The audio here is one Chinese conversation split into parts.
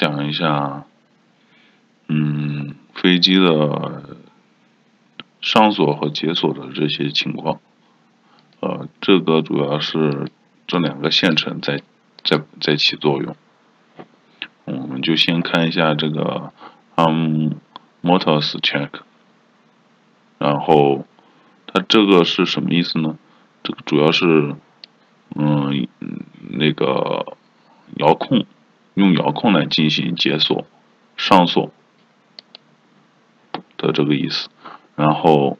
讲一下，嗯，飞机的上锁和解锁的这些情况。呃，这个主要是这两个线程在在在起作用。我们就先看一下这个 arm motors check，然后它这个是什么意思呢？这个主要是，嗯，那个遥控。用遥控来进行解锁、上锁的这个意思，然后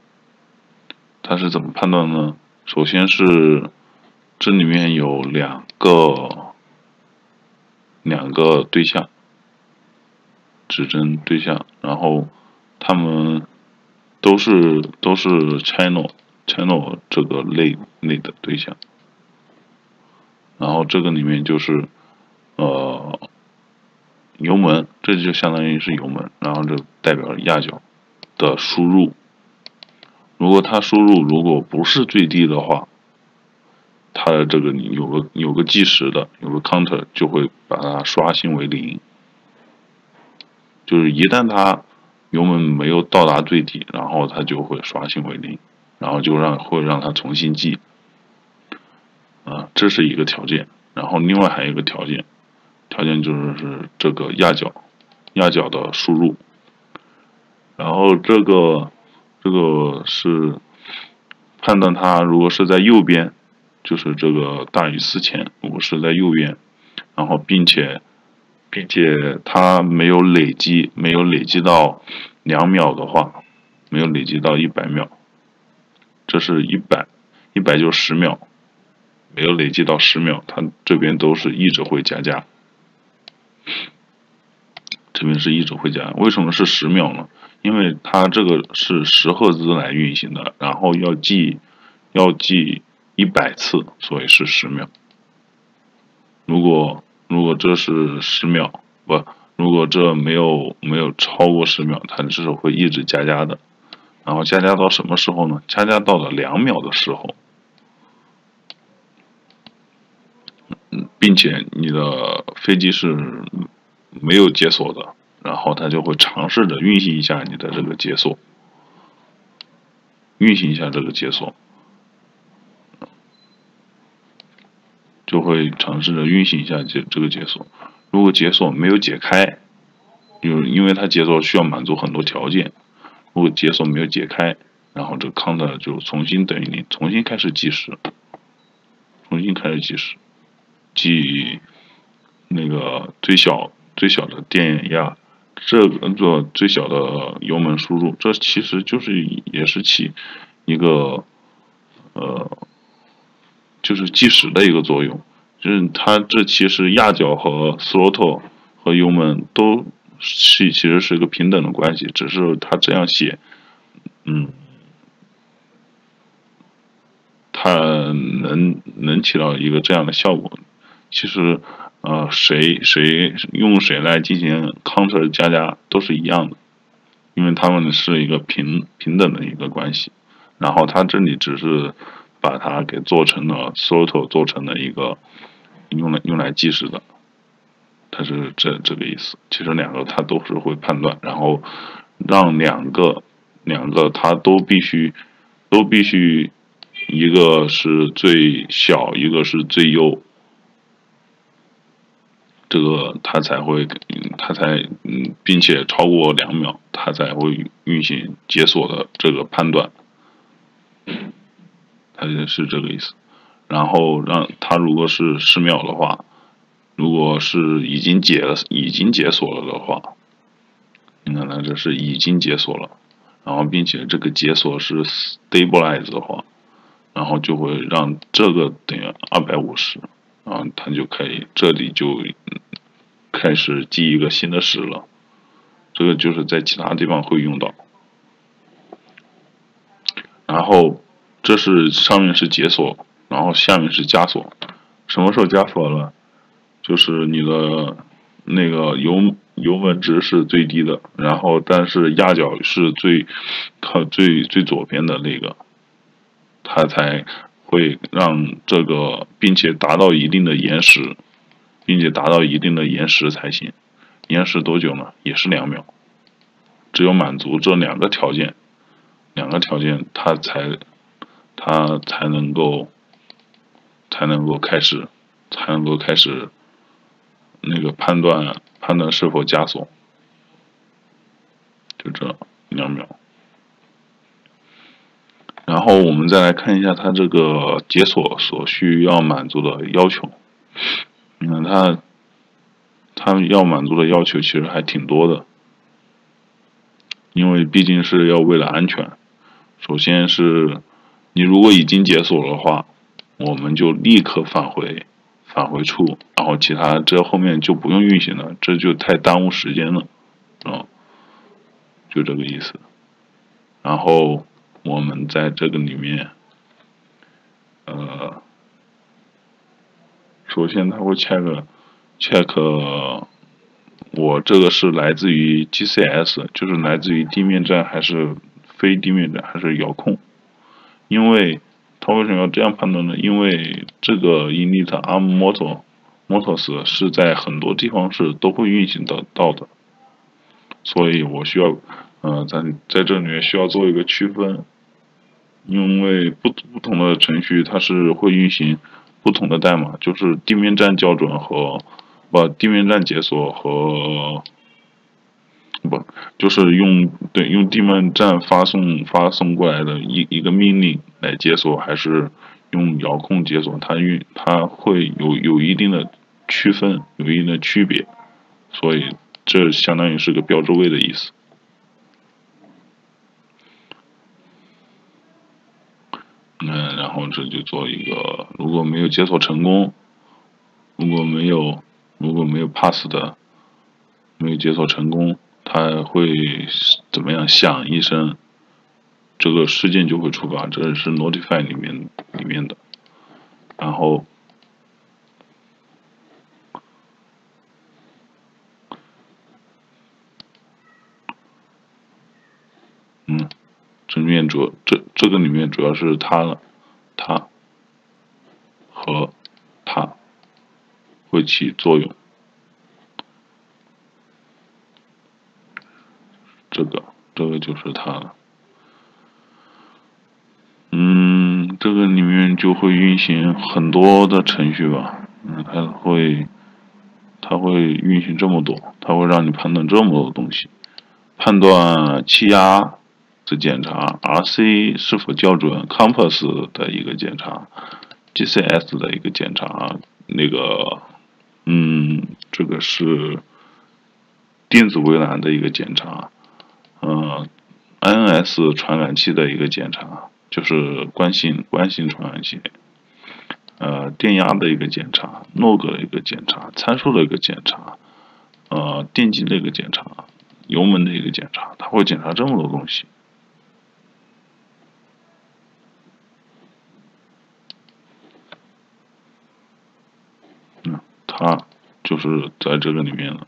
它是怎么判断呢？首先是这里面有两个两个对象，指针对象，然后它们都是都是 channel channel 这个类类的对象，然后这个里面就是呃。油门，这就相当于是油门，然后就代表压脚的输入。如果它输入如果不是最低的话，它的这个有个有个计时的，有个 counter 就会把它刷新为零。就是一旦它油门没有到达最低，然后它就会刷新为零，然后就让会让它重新计。啊，这是一个条件，然后另外还有一个条件。条件就是是这个压脚，压脚的输入，然后这个这个是判断它如果是在右边，就是这个大于四千，如果是在右边，然后并且并且它没有累积没有累积到两秒的话，没有累积到一百秒，这是一百一百就十秒，没有累积到十秒，它这边都是一直会加价。这边是一直会加，为什么是十秒呢？因为它这个是十赫兹来运行的，然后要记要记一百次，所以是十秒。如果如果这是十秒，不，如果这没有没有超过十秒，它是会一直加加的。然后加加到什么时候呢？加加到了两秒的时候，并且你的飞机是。没有解锁的，然后它就会尝试着运行一下你的这个解锁，运行一下这个解锁，就会尝试着运行一下这这个解锁。如果解锁没有解开，就是因为它解锁需要满足很多条件，如果解锁没有解开，然后这 counter 就重新等于零，重新开始计时，重新开始计时，即那个最小。最小的电压，这个做最小的油门输入，这其实就是也是起一个呃，就是计时的一个作用。就是它这其实压脚和 throttle 和油门都是其实是一个平等的关系，只是它这样写，嗯，它能能起到一个这样的效果。其实。呃，谁谁用谁来进行 counter 加加都是一样的，因为他们是一个平平等的一个关系。然后他这里只是把它给做成了 throttle 做成了一个用来用来计时的，它是这这个意思。其实两个它都是会判断，然后让两个两个它都必须都必须一个是最小，一个是最优。这个它才会，它才嗯，并且超过两秒，它才会运行解锁的这个判断，它是这个意思。然后让它如果是十秒的话，如果是已经解了、已经解锁了的话，你看它这是已经解锁了，然后并且这个解锁是 stabilize 的话，然后就会让这个等于二百五十。啊，它就可以，这里就开始记一个新的时了。这个就是在其他地方会用到。然后这是上面是解锁，然后下面是加锁。什么时候加锁了？就是你的那个油油门值是最低的，然后但是压脚是最靠最最左边的那个，它才。会让这个，并且达到一定的延时，并且达到一定的延时才行。延时多久呢？也是两秒。只有满足这两个条件，两个条件，它才它才能够才能够开始才能够开始那个判断判断是否加锁。就这两秒。然后我们再来看一下它这个解锁所需要满足的要求。你看它，它要满足的要求其实还挺多的，因为毕竟是要为了安全。首先是，你如果已经解锁的话，我们就立刻返回返回处，然后其他这后面就不用运行了，这就太耽误时间了，啊，就这个意思。然后。我们在这个里面，呃，首先它会 check check 我这个是来自于 GCS，就是来自于地面站还是非地面站还是遥控？因为它为什么要这样判断呢？因为这个 init arm motor motors 是在很多地方是都会运行得到的，所以我需要。呃，在在这里面需要做一个区分，因为不不同的程序它是会运行不同的代码，就是地面站校准和不地面站解锁和不就是用对用地面站发送发送过来的一一个命令来解锁，还是用遥控解锁，它运它会有有一定的区分，有一定的区别，所以这相当于是个标志位的意思。嗯，然后这就做一个，如果没有解锁成功，如果没有如果没有 pass 的，没有解锁成功，他会怎么样？响一声，这个事件就会触发，这是 notify 里面里面的。然后，嗯。这里面主这这个里面主要是它了，它和它会起作用。这个这个就是它了。嗯，这个里面就会运行很多的程序吧。嗯，它会它会运行这么多，它会让你判断这么多东西，判断气压。的检查，RC 是否校准，Compass 的一个检查，GCS 的一个检查，那个，嗯，这个是电子围栏的一个检查，嗯，INS 传感器的一个检查，就是惯性惯性传感器，呃，电压的一个检查，log 的一个检查，参数的一个检查，呃，电机的一个检查，油门的一个检查，它会检查这么多东西。啊就是在这个里面了，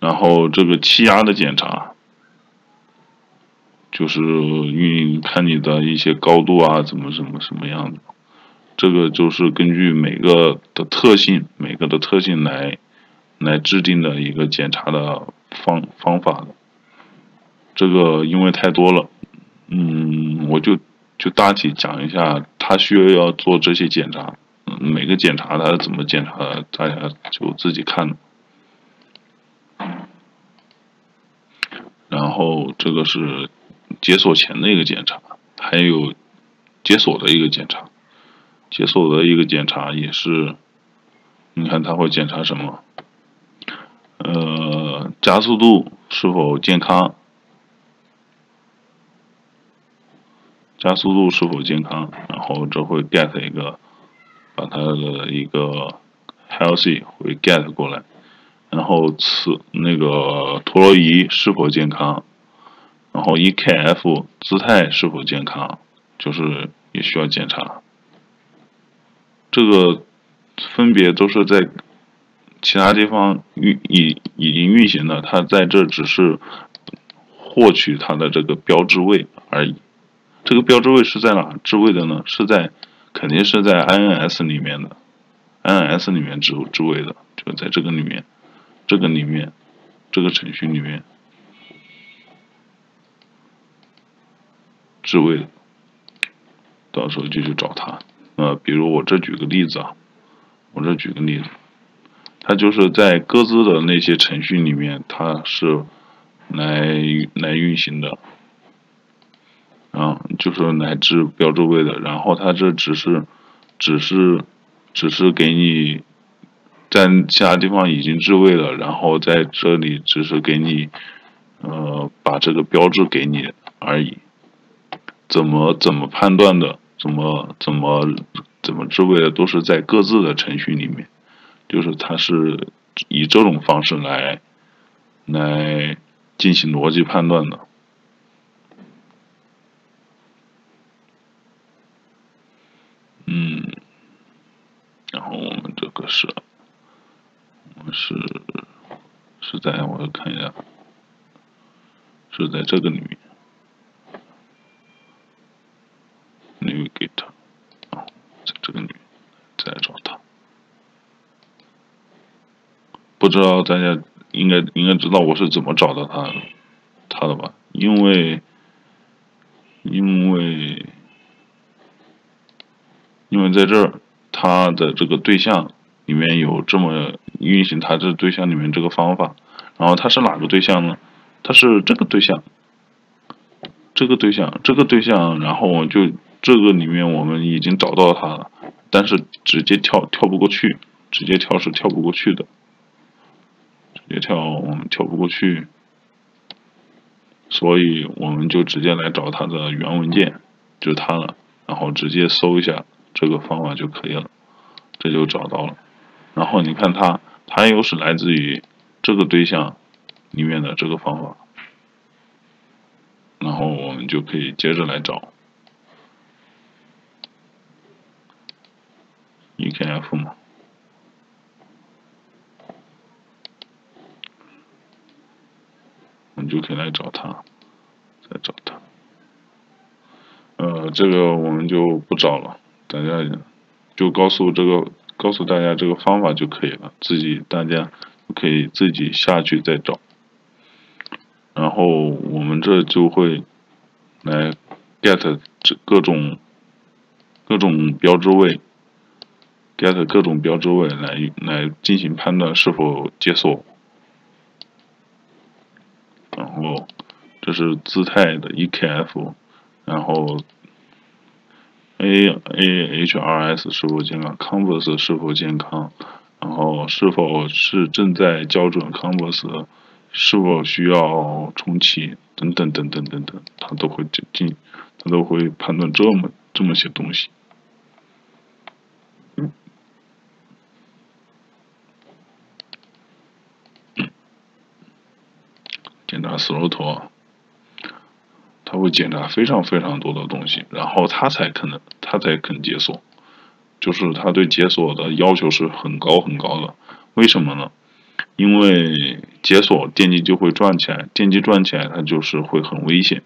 然后这个气压的检查，就是运看你的一些高度啊，怎么什么什么样的，这个就是根据每个的特性，每个的特性来来制定的一个检查的方方法的。这个因为太多了，嗯，我就就大体讲一下，它需要要做这些检查。每个检查它怎么检查，大家就自己看。然后这个是解锁前的一个检查，还有解锁的一个检查。解锁的一个检查也是，你看它会检查什么？呃，加速度是否健康？加速度是否健康？然后这会 get 一个。把它的一个 healthy 会 get 过来，然后次那个陀螺仪是否健康，然后 EKF 姿态是否健康，就是也需要检查。这个分别都是在其他地方运已已经运行的，它在这只是获取它的这个标志位而已。这个标志位是在哪置位的呢？是在。肯定是在 INS 里面的，INS 里面置置位的，就在这个里面，这个里面，这个程序里面置位的，到时候就去找他。呃，比如我这举个例子啊，我这举个例子，它就是在各自的那些程序里面，它是来来运行的，啊，就是来置标志位的。然后它这只是只是只是给你在其他地方已经置位了，然后在这里只是给你呃把这个标志给你而已。怎么怎么判断的？怎么怎么怎么置位的都是在各自的程序里面，就是它是以这种方式来来进行逻辑判断的。嗯，然后我们这个是，我是是在我看一下，是在这个里面没有给他在这个里面再找他。不知道大家应该应该知道我是怎么找到他的他的吧？因为因为因为在这儿他的这个对象里面有这么运行他这对象里面这个方法，然后他是哪个对象呢？他是这个对象，这个对象，这个对象，然后就这个里面我们已经找到他了，但是直接跳跳不过去，直接跳是跳不过去的。直接跳，我们跳不过去，所以我们就直接来找它的原文件，就是它了，然后直接搜一下这个方法就可以了，这就找到了。然后你看它，它又是来自于这个对象里面的这个方法，然后我们就可以接着来找 EKF 嘛。你就可以来找他，再找他。呃，这个我们就不找了，大家就告诉这个，告诉大家这个方法就可以了，自己大家可以自己下去再找。然后我们这就会来 get 这各种各种标志位，get 各种标志位来来进行判断是否解锁。然后这是姿态的 EKF，然后 A A H R S 是否健康，Converse 是否健康，然后是否是正在校准 Converse，是否需要重启等等等等等等，它都会进，它都会判断这么这么些东西。检查 throttle，他会检查非常非常多的东西，然后他才肯他才肯解锁，就是他对解锁的要求是很高很高的。为什么呢？因为解锁电机就会转起来，电机转起来它就是会很危险。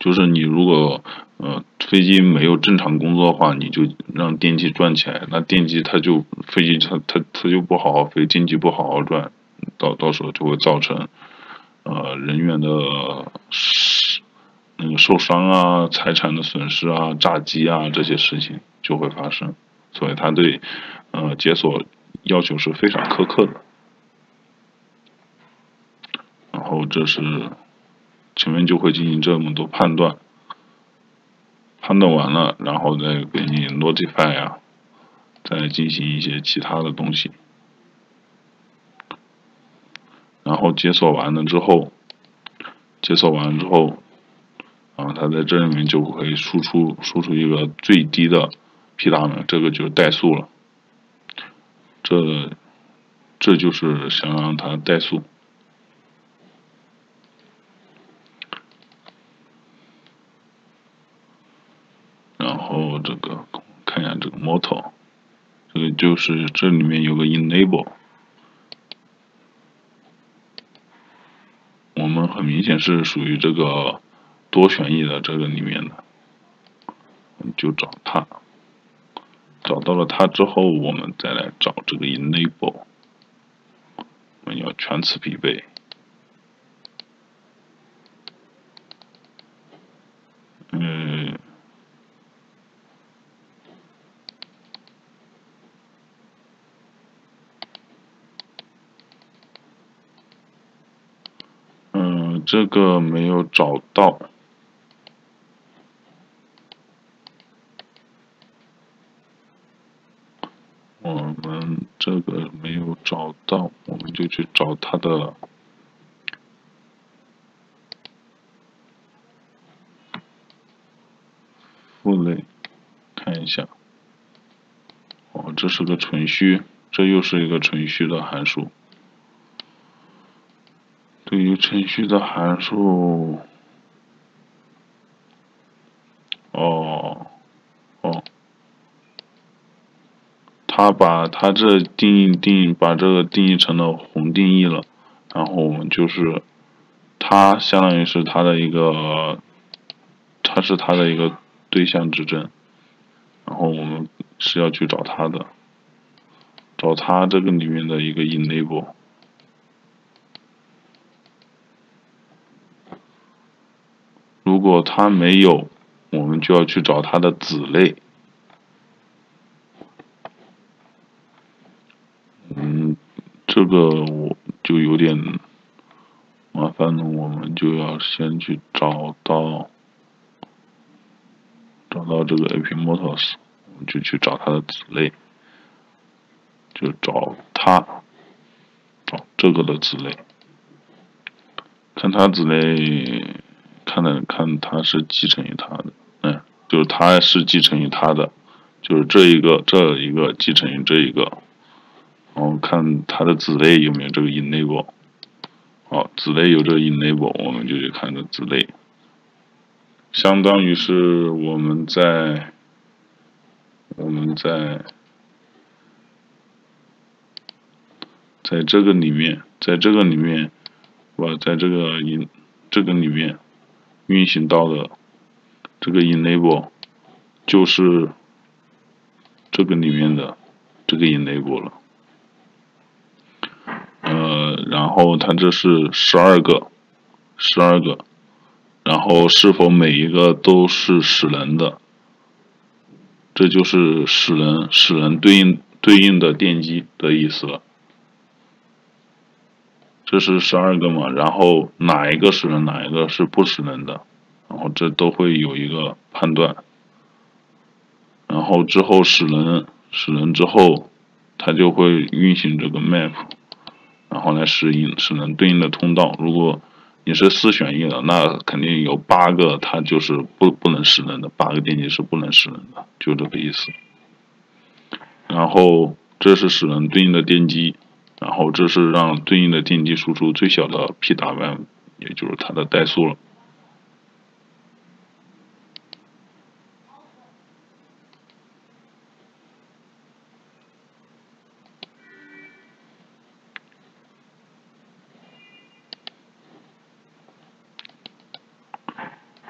就是你如果呃飞机没有正常工作的话，你就让电机转起来，那电机它就飞机它它它就不好好飞，电机不好好转，到到时候就会造成呃人员的那个受伤啊、财产的损失啊、炸机啊这些事情就会发生，所以他对呃解锁要求是非常苛刻的。然后这是。前面就会进行这么多判断，判断完了，然后再给你 notify 啊，再进行一些其他的东西，然后解锁完了之后，解锁完了之后，啊，它在这里面就会输出输出一个最低的 P 大呢，这个就是怠速了，这这就是想让它怠速。然后这个看一下这个 motor，这个就是这里面有个 enable，我们很明显是属于这个多旋翼的这个里面的，就找它，找到了它之后，我们再来找这个 enable，我们要全词匹配。嗯，嗯，这个没有找到。我们这个没有找到，我们就去找它的父类，看一下。哦，这是个纯虚，这又是一个纯虚的函数。程序的函数，哦。哦。他把他这定义定义把这个定义成了宏定义了，然后我们就是它相当于是它的一个，它是它的一个对象指针，然后我们是要去找它的，找它这个里面的一个 enable，如果它没有，我们就要去找它的子类。嗯这个我就有点麻烦了，我们就要先去找到找到这个 a p m o t o s 我们就去找它的子类，就找它，找这个的子类，看它子类，看的看它是继承于它的，嗯，就是它是继承于它的，就是这一个这一个继承于这一个。然后看它的子类有没有这个 enable，好，子类有这个 enable，我们就去看这子类，相当于是我们在我们在在这个里面，在这个里面，我在这个 in 这个里面运行到的这个 enable 就是这个里面的这个 enable 了。呃然后它这是十二个，十二个，然后是否每一个都是使人的？这就是使人使人对应对应的电机的意思了。这是十二个嘛？然后哪一个使人，哪一个是不使人的？然后这都会有一个判断。然后之后使人使人之后，它就会运行这个 map。然后来适应使能对应的通道。如果你是四选一的，那肯定有八个，它就是不不能使能的，八个电机是不能使能的，就这个意思。然后这是使能对应的电机，然后这是让对应的电机输出最小的 PWM，也就是它的代速了。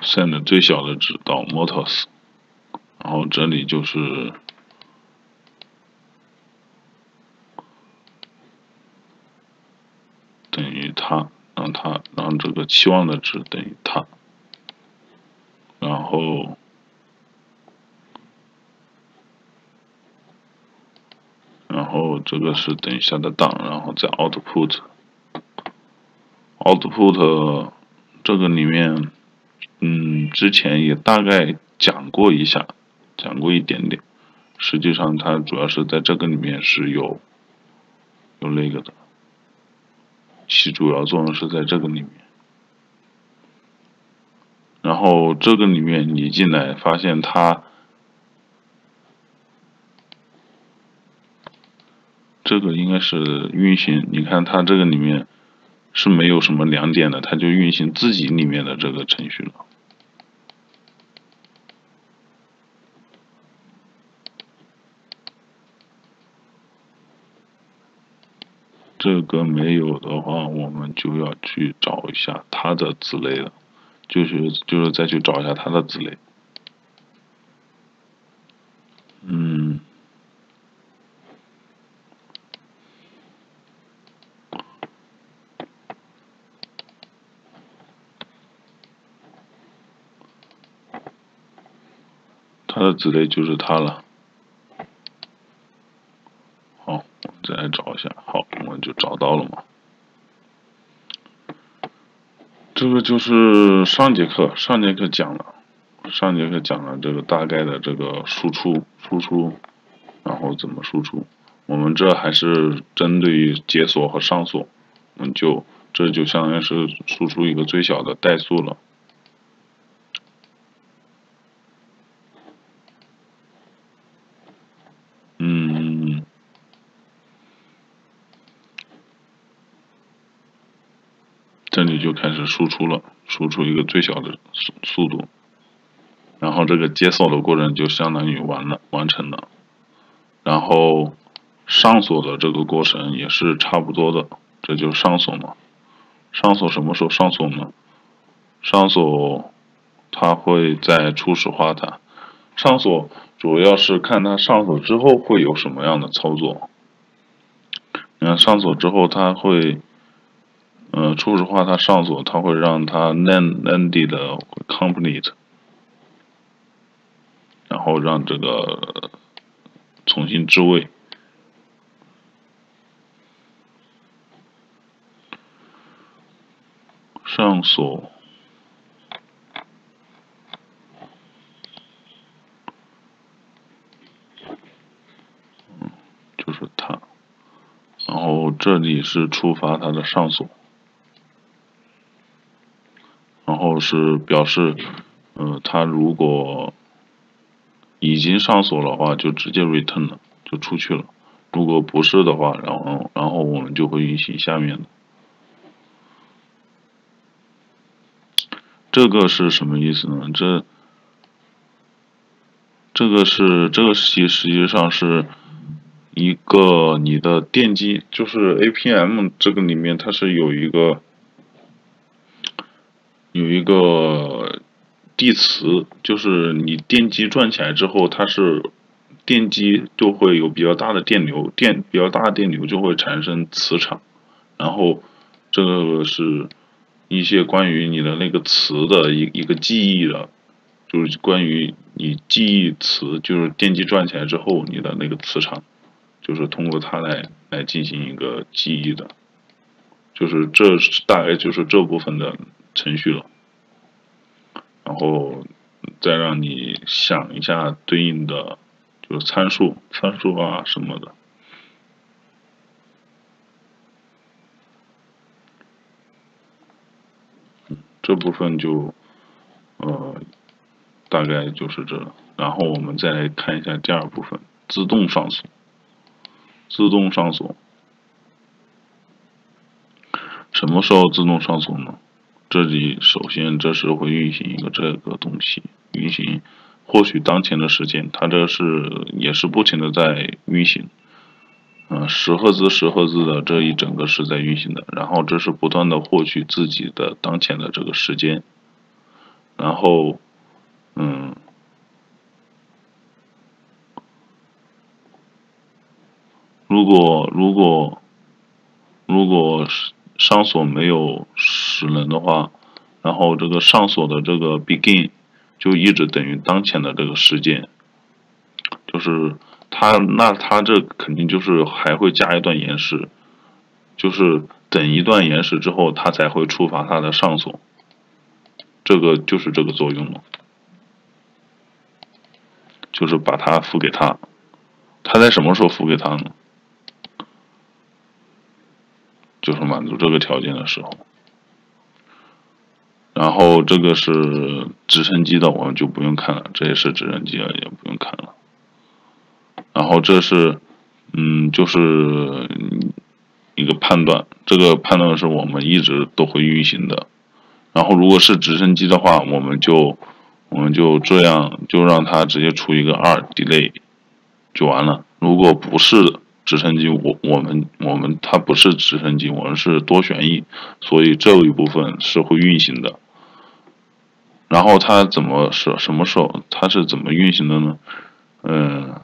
send 最小的值到 motors，然后这里就是等于它，让它期望的值等于它，然后然后这个是等一下的档，然后再 output，output 这个里面。嗯，之前也大概讲过一下，讲过一点点。实际上，它主要是在这个里面是有有那个的，起主要作用是在这个里面。然后这个里面你进来发现它这个应该是运行，你看它这个里面是没有什么两点的，它就运行自己里面的这个程序了。这个没有的话，我们就要去找一下它的子类了，就是就是再去找一下他的子类嗯。他的子类就是他了。好我们再来找一下。好我们就找到了嘛。这个就是上节课，上节课讲了，上节课讲了这个大概的这个输出，输出，然后怎么输出。我们这还是针对于解锁和上锁，我们就这就相当于是输出一个最小的怠速了。嗯，这里就开始输出了，输出一个最小的速速度，然后这个解锁的过程就相当于完了，完成了，然后。上锁的这个过程也是差不多的，这就上锁嘛。上锁什么时候上锁呢？上锁它会在初始化它。上锁主要是看它上锁之后会有什么样的操作。你看上锁之后，它会，呃，初始化它上锁，它会让它 land landed complete，然后让这个重新置位。上锁，就是它，然后这里是触发它的上锁，然后是表示，呃，它如果已经上锁的话，就直接 return 了，就出去了；如果不是的话，然后然后我们就会运行下面的。这个是什么意思呢？这，这个是这个实实际上是一个你的电机，就是 APM 这个里面它是有一个有一个地磁，就是你电机转起来之后，它是电机就会有比较大的电流，电比较大的电流就会产生磁场，然后这个是。一些关于你的那个词的一一个记忆的，就是关于你记忆词，就是电机转起来之后，你的那个磁场，就是通过它来来进行一个记忆的，就是这大概就是这部分的程序了，然后再让你想一下对应的，就是参数、参数啊什么的。这部分就，呃，大概就是这，然后我们再来看一下第二部分，自动上锁。自动上锁，什么时候自动上锁呢？这里首先这是会运行一个这个东西，运行获取当前的时间，它这是也是不停的在运行。嗯，十赫兹、十赫兹的这一整个是在运行的，然后这是不断的获取自己的当前的这个时间，然后，嗯，如果如果如果是上锁没有使能的话，然后这个上锁的这个 begin 就一直等于当前的这个时间，就是。它那它这肯定就是还会加一段延时，就是等一段延时之后，它才会触发它的上锁，这个就是这个作用了，就是把它付给他，他在什么时候付给他呢？就是满足这个条件的时候，然后这个是直升机的，我们就不用看了，这也是直升机了，也不用看了。然后这是，嗯，就是一个判断，这个判断是我们一直都会运行的。然后如果是直升机的话，我们就我们就这样，就让它直接出一个二 delay 就完了。如果不是直升机，我我们我们它不是直升机，我们是多旋翼，所以这一部分是会运行的。然后它怎么是什么时候它是怎么运行的呢？嗯。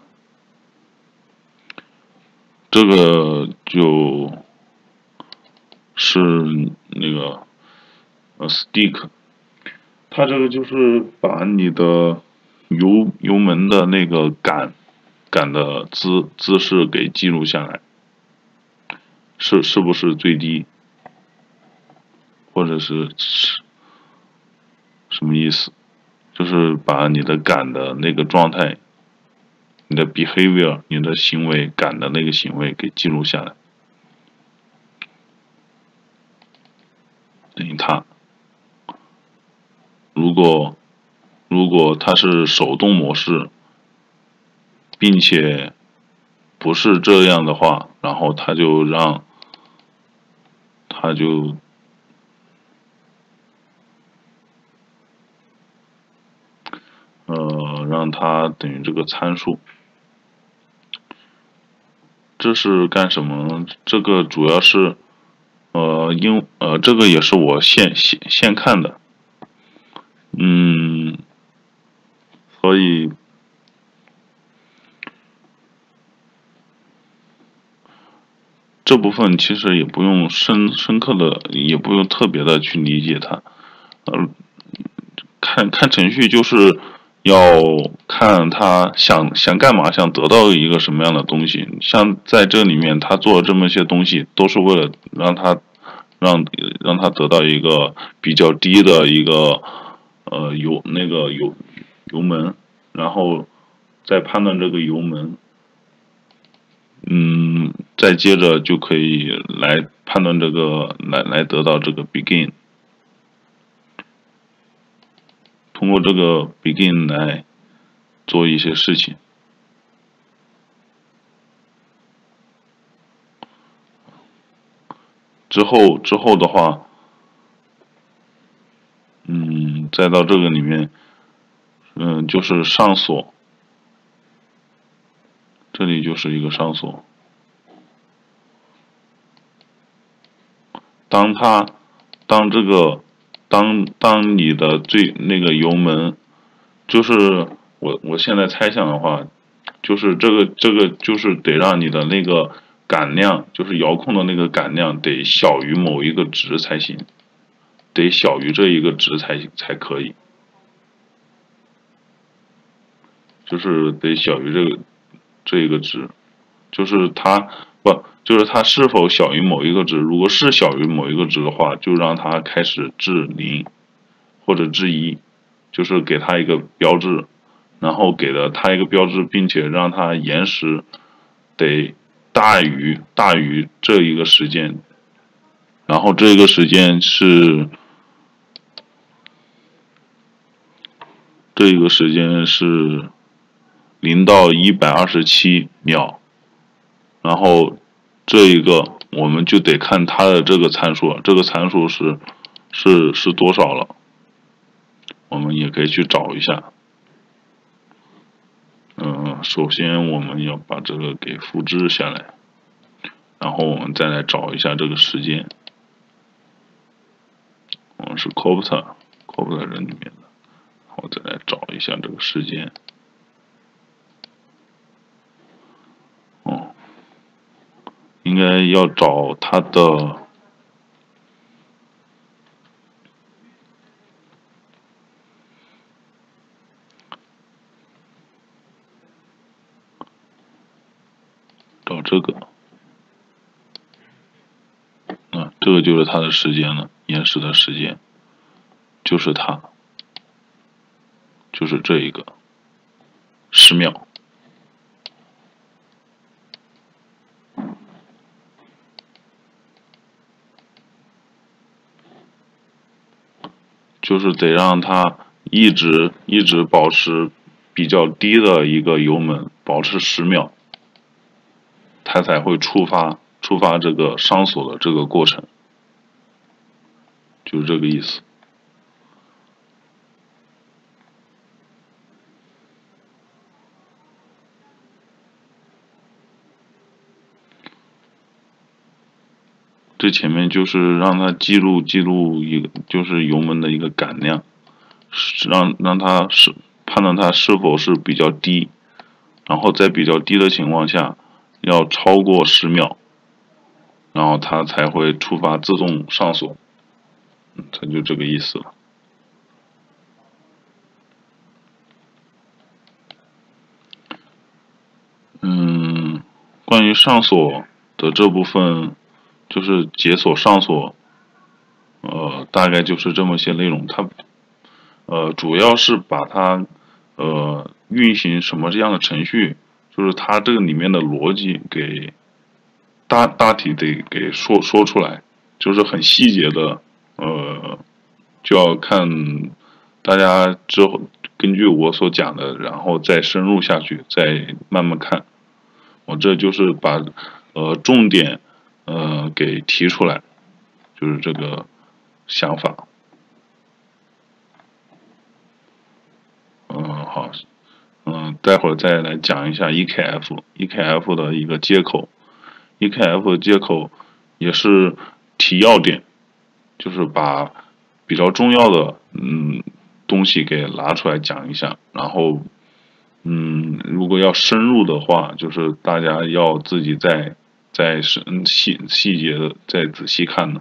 这个就是那个呃，stick，它这个就是把你的油油门的那个杆杆的姿姿势给记录下来，是是不是最低，或者是是什么意思？就是把你的杆的那个状态，你的 behavior，你的行为杆的那个行为给记录下来，等于它。如果如果它是手动模式，并且不是这样的话，然后他就让他就呃让他等于这个参数，这是干什么？这个主要是呃因呃这个也是我现现现看的。嗯，所以这部分其实也不用深深刻的，也不用特别的去理解它。呃，看看程序就是要看他想想干嘛，想得到一个什么样的东西。像在这里面，他做这么些东西，都是为了让他让让他得到一个比较低的一个。呃，油那个油油门，然后再判断这个油门，嗯，再接着就可以来判断这个，来来得到这个 begin，通过这个 begin 来做一些事情，之后之后的话。嗯，再到这个里面，嗯，就是上锁，这里就是一个上锁。当它，当这个，当当你的最那个油门，就是我我现在猜想的话，就是这个这个就是得让你的那个杆量，就是遥控的那个杆量得小于某一个值才行。得小于这一个值才才可以，就是得小于这个这一个值，就是它不就是它是否小于某一个值？如果是小于某一个值的话，就让它开始至零或者至一，就是给它一个标志，然后给了它一个标志，并且让它延时得大于大于这一个时间，然后这个时间是。这一个时间是零到一百二十七秒，然后这一个我们就得看它的这个参数，这个参数是是是多少了，我们也可以去找一下。嗯，首先我们要把这个给复制下来，然后我们再来找一下这个时间。我们是 Copter，Copter 这里面的。我再来找一下这个时间，哦，应该要找它的，找这个，啊，这个就是它的时间了，延时的时间，就是它。就是这一个十秒，就是得让它一直一直保持比较低的一个油门，保持十秒，它才会触发触发这个上锁的这个过程，就是这个意思。这前面就是让它记录记录一个，就是油门的一个感量，让让它是判断它是否是比较低，然后在比较低的情况下，要超过十秒，然后它才会触发自动上锁，它就这个意思了。嗯，关于上锁的这部分，就是解锁上锁，呃，大概就是这么些内容。它，呃，主要是把它，呃，运行什么这样的程序，就是它这个里面的逻辑给大大体得给说说出来，就是很细节的，呃，就要看大家之后根据我所讲的，然后再深入下去，再慢慢看。我这就是把呃重点呃给提出来，就是这个想法。嗯，好，嗯，待会儿再来讲一下 EKF，EKF 的一个接口，EKF 接口也是提要点，就是把比较重要的嗯东西给拿出来讲一下，然后。嗯，如果要深入的话，就是大家要自己再再细细节的再仔细看呢。